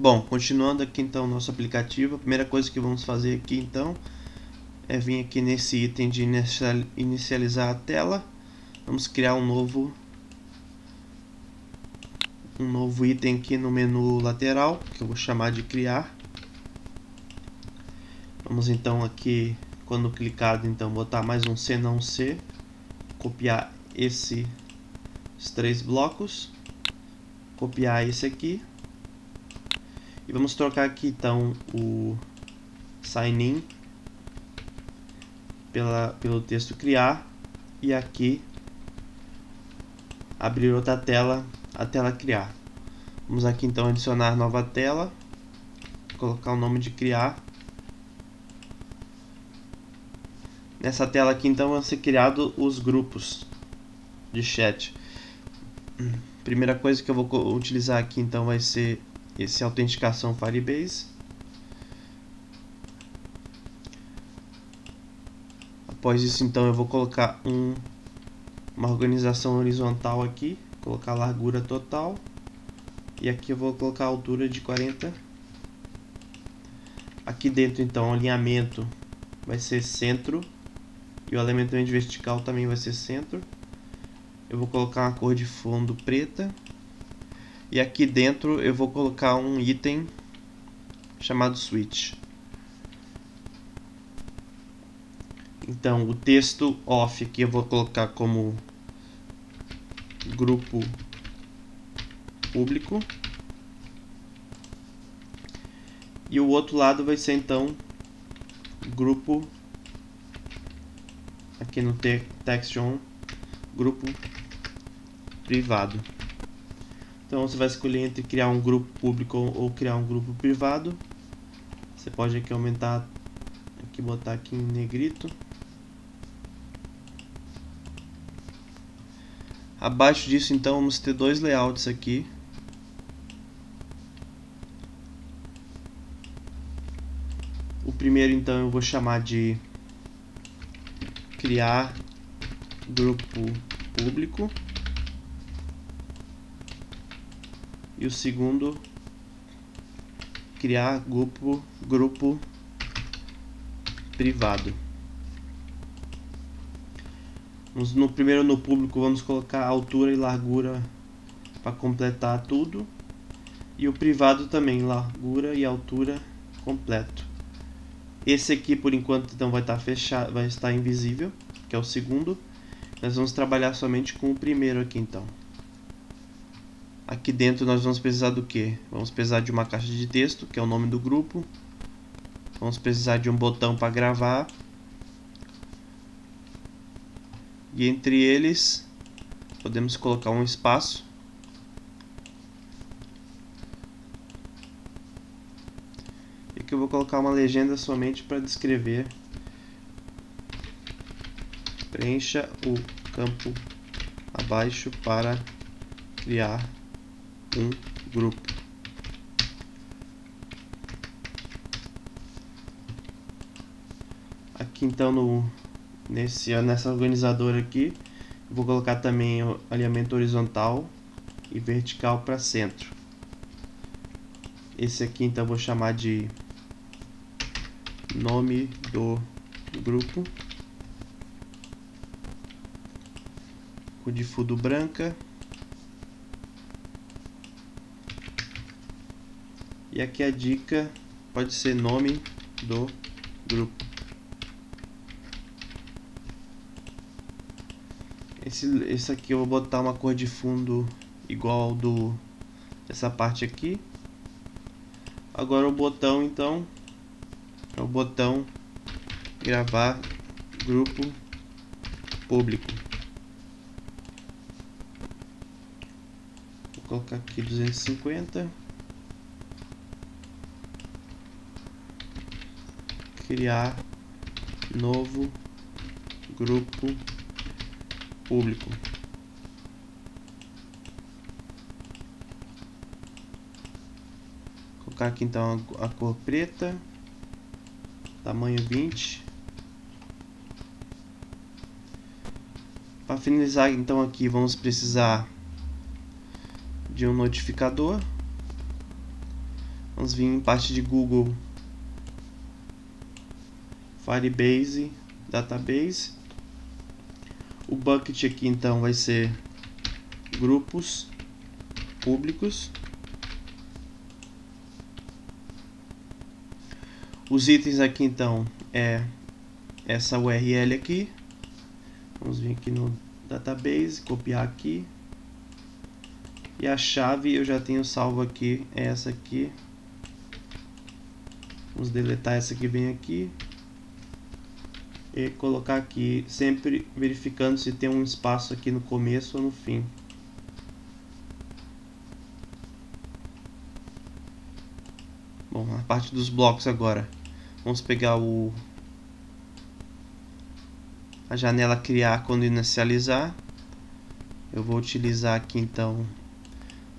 Bom, continuando aqui então o nosso aplicativo, a primeira coisa que vamos fazer aqui então é vir aqui nesse item de inicializar a tela. Vamos criar um novo um novo item aqui no menu lateral, que eu vou chamar de criar. Vamos então aqui, quando clicado, então botar mais um C não C, copiar esse, esses três blocos, copiar esse aqui, e vamos trocar aqui então o sign in pela, pelo texto criar, e aqui abrir outra tela a tela criar. Vamos aqui então adicionar nova tela, colocar o nome de criar. Nessa tela aqui então vão ser criados os grupos de chat. Primeira coisa que eu vou utilizar aqui então vai ser esse autenticação Firebase. Após isso então eu vou colocar um, uma organização horizontal aqui colocar largura total. E aqui eu vou colocar a altura de 40 aqui dentro então o alinhamento vai ser centro. E o alinhamento vertical também vai ser centro. Eu vou colocar uma cor de fundo preta e aqui dentro eu vou colocar um item chamado switch então o texto off aqui eu vou colocar como grupo público. E o outro lado vai ser então grupo aqui no text on grupo privado. Então você vai escolher entre criar um grupo público ou criar um grupo privado. Você pode aqui aumentar aqui botar aqui em negrito. Abaixo disso, então, vamos ter dois layouts aqui. O primeiro, então, eu vou chamar de criar grupo público. E o segundo, criar grupo, grupo privado. No primeiro no público vamos colocar altura e largura para completar tudo. E o privado também, largura e altura completo. Esse aqui por enquanto então vai estar fechado, vai estar invisível, que é o segundo. Nós vamos trabalhar somente com o primeiro aqui então. Aqui dentro nós vamos precisar do que? Vamos precisar de uma caixa de texto, que é o nome do grupo. Vamos precisar de um botão para gravar e entre eles podemos colocar um espaço e aqui eu vou colocar uma legenda somente para descrever preencha o campo abaixo para criar um grupo. Aqui então no nesse, nessa organizadora aqui vou colocar também o alinhamento horizontal e vertical para centro. Esse aqui então vou chamar de nome do grupo. Cor de fundo branca e aqui a dica pode ser nome do grupo Esse, esse aqui eu vou botar uma cor de fundo igual do essa parte aqui. Agora o botão então é o botão gravar grupo público. Vou colocar aqui 250. Criar novo grupo público. Vou colocar aqui então a cor preta, tamanho 20. Para finalizar então aqui vamos precisar de um notificador. Vamos vir em parte de Google Firebase Database. O bucket aqui então vai ser grupos públicos. Os itens aqui então é essa URL aqui. Vamos vir aqui no database, copiar aqui. E a chave eu já tenho salvo aqui, é essa aqui. Vamos deletar essa que vem aqui. E colocar aqui, sempre verificando se tem um espaço aqui no começo ou no fim. Bom, a parte dos blocos agora. Vamos pegar o a janela criar quando inicializar. Eu vou utilizar aqui então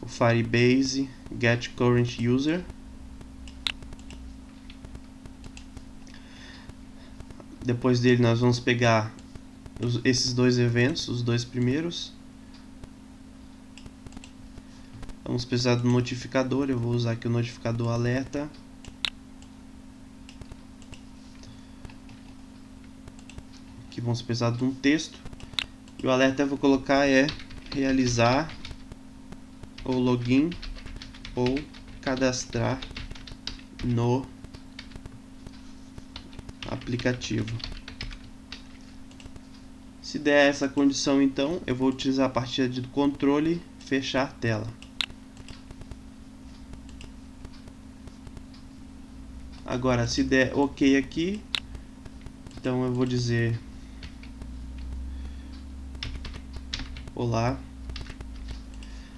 o Firebase Get Current User. Depois dele nós vamos pegar os, esses dois eventos, os dois primeiros. Vamos precisar do notificador, eu vou usar aqui o notificador alerta. Aqui vamos precisar de um texto. E o alerta eu vou colocar é realizar ou login ou cadastrar no aplicativo. Se der essa condição, então, eu vou utilizar a partida de controle fechar tela. Agora, se der OK aqui, então eu vou dizer Olá.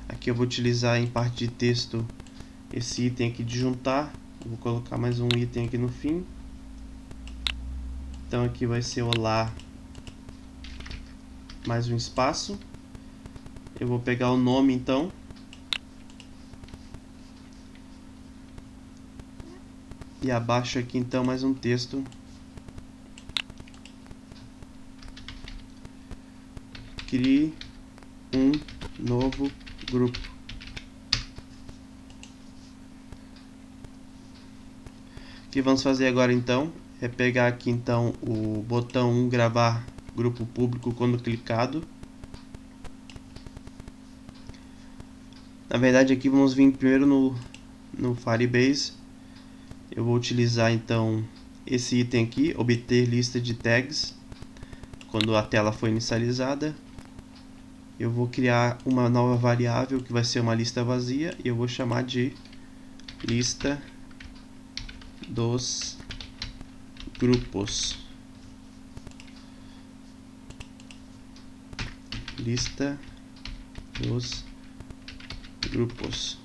Aqui eu vou utilizar em parte de texto esse item aqui de juntar. vou colocar mais um item aqui no fim. Então aqui vai ser olá mais um espaço. Eu vou pegar o nome então. E abaixo aqui então mais um texto. Crie um novo grupo. O que vamos fazer agora então é pegar aqui então o botão 1 gravar grupo público quando clicado. Na verdade aqui vamos vir primeiro no, no Firebase. Eu vou utilizar então esse item aqui, obter lista de tags, quando a tela foi inicializada. Eu vou criar uma nova variável que vai ser uma lista vazia e eu vou chamar de lista dos grupos. Lista dos grupos.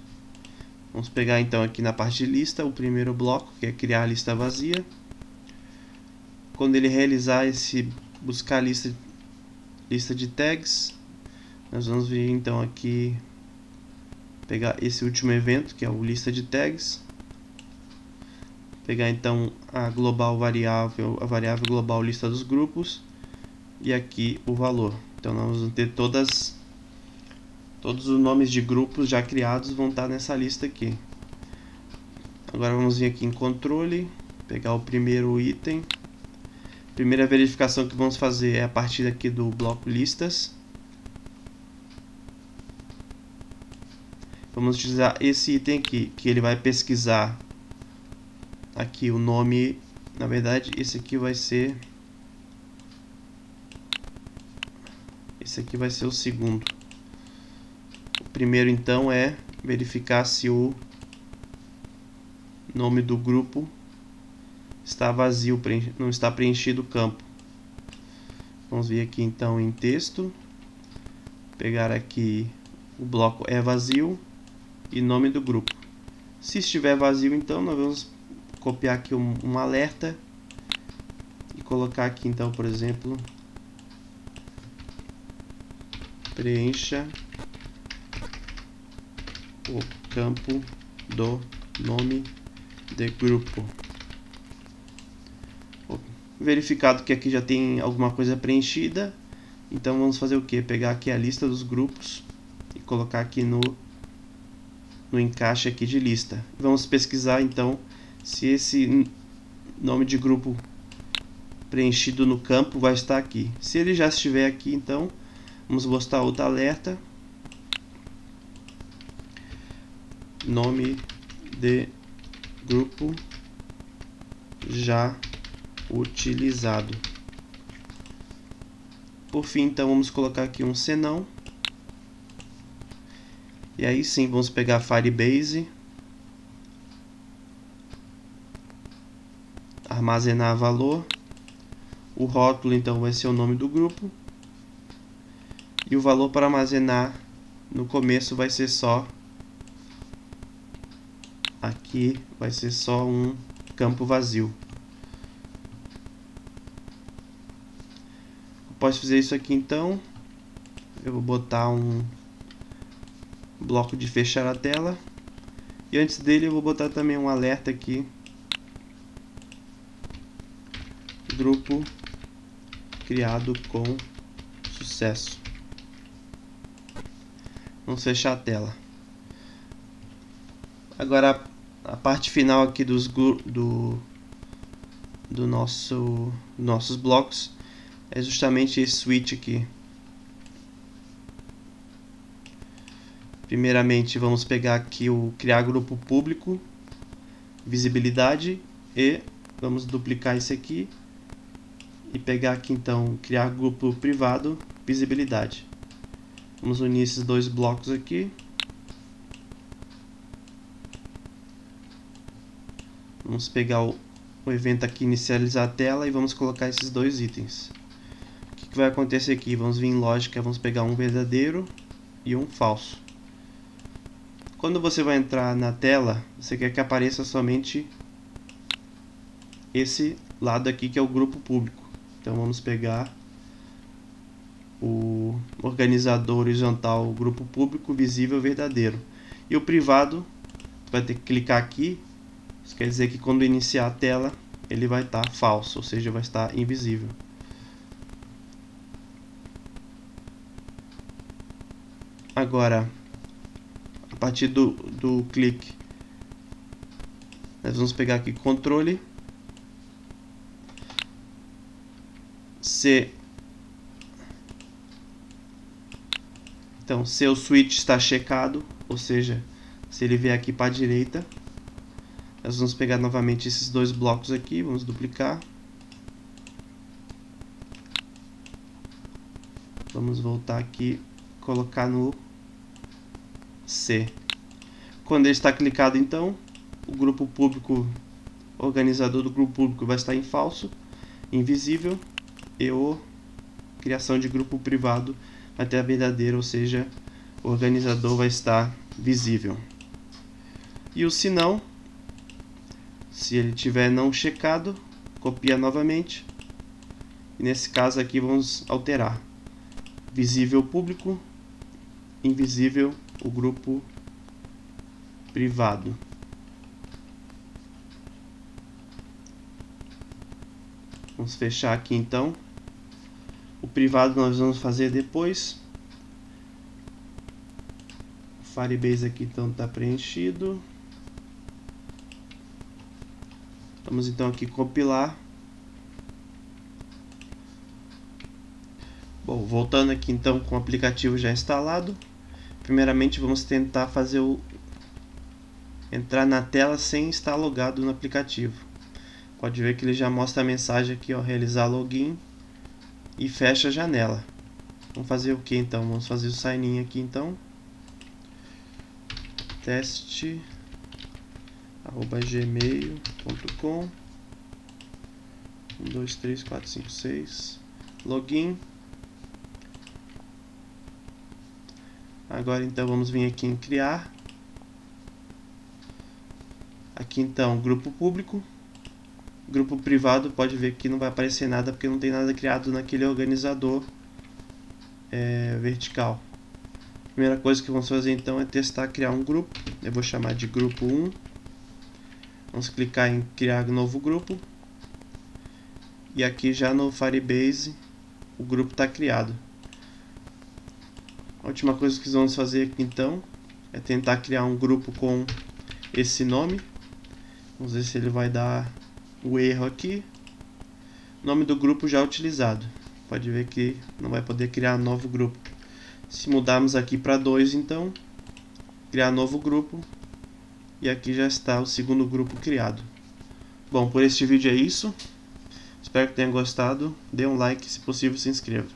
Vamos pegar então aqui na parte de lista o primeiro bloco, que é criar a lista vazia. Quando ele realizar esse buscar lista, lista de tags, nós vamos vir então aqui pegar esse último evento, que é o lista de tags pegar então a global variável, a variável global lista dos grupos e aqui o valor. Então nós vamos ter todas todos os nomes de grupos já criados vão estar nessa lista aqui. Agora vamos vir aqui em controle, pegar o primeiro item. Primeira verificação que vamos fazer é a partir aqui do bloco listas. Vamos utilizar esse item aqui, que ele vai pesquisar aqui o nome, na verdade esse aqui vai ser esse aqui vai ser o segundo. O primeiro então é verificar se o nome do grupo está vazio, não está preenchido o campo. Vamos vir aqui então em texto, pegar aqui o bloco é vazio e nome do grupo. Se estiver vazio, então nós vamos copiar aqui um, um alerta e colocar aqui então, por exemplo, preencha o campo do nome de grupo. Verificado que aqui já tem alguma coisa preenchida, então vamos fazer o que? Pegar aqui a lista dos grupos e colocar aqui no no encaixe aqui de lista. Vamos pesquisar então se esse nome de grupo preenchido no campo vai estar aqui. Se ele já estiver aqui, então vamos botar outro alerta. Nome de grupo já utilizado. Por fim, então vamos colocar aqui um senão. E aí sim, vamos pegar Firebase, armazenar valor. O rótulo então vai ser o nome do grupo. E o valor para armazenar no começo vai ser só aqui vai ser só um campo vazio. Posso fazer isso aqui então. Eu vou botar um bloco de fechar a tela. E antes dele eu vou botar também um alerta aqui. Grupo criado com sucesso. Vamos fechar a tela. Agora a parte final aqui dos do do nosso nossos blocos é justamente esse switch aqui. Primeiramente vamos pegar aqui o criar grupo público, visibilidade e vamos duplicar esse aqui e pegar aqui então criar grupo privado, visibilidade. Vamos unir esses dois blocos aqui. Vamos pegar o, o evento aqui, inicializar a tela e vamos colocar esses dois itens que vai acontecer aqui? Vamos vir em lógica, vamos pegar um verdadeiro e um falso. Quando você vai entrar na tela, você quer que apareça somente esse lado aqui que é o grupo público. Então vamos pegar o organizador horizontal, grupo público visível verdadeiro. E o privado, vai ter que clicar aqui, isso quer dizer que quando iniciar a tela, ele vai estar falso, ou seja, vai estar invisível. Agora, a partir do, do clique, nós vamos pegar aqui controle, C. Então, se o switch está checado, ou seja, se ele vier aqui para a direita, nós vamos pegar novamente esses dois blocos aqui, vamos duplicar. Vamos voltar aqui, colocar no C. Quando ele está clicado, então, o grupo público, organizador do grupo público vai estar em falso, invisível, e o criação de grupo privado ter a verdadeira, ou seja, o organizador vai estar visível. E o se não, se ele tiver não checado, copia novamente. E nesse caso aqui vamos alterar. Visível público, invisível o grupo privado. Vamos fechar aqui então. O privado nós vamos fazer depois. O Firebase aqui então está preenchido. Vamos então aqui compilar. Bom, voltando aqui então com o aplicativo já instalado. Primeiramente vamos tentar fazer o entrar na tela sem estar logado no aplicativo. Pode ver que ele já mostra a mensagem aqui, ó, realizar login e fecha a janela. Vamos fazer o que então? Vamos fazer o sign aqui então. Teste arroba gmail.com 1, 2, 3, 4, 5, 6 Login Agora então vamos vir aqui em criar. Aqui então grupo público. Grupo privado pode ver que não vai aparecer nada porque não tem nada criado naquele organizador é, vertical. Primeira coisa que vamos fazer então é testar criar um grupo. Eu vou chamar de grupo 1. Vamos clicar em criar novo grupo. E aqui já no Firebase o grupo está criado. A última coisa que vamos fazer aqui então, é tentar criar um grupo com esse nome. Vamos ver se ele vai dar o erro aqui. Nome do grupo já utilizado. Pode ver que não vai poder criar novo grupo. Se mudarmos aqui para 2, então, criar novo grupo. E aqui já está o segundo grupo criado. Bom, por este vídeo é isso. Espero que tenha gostado. Dê um like, se possível se inscreva.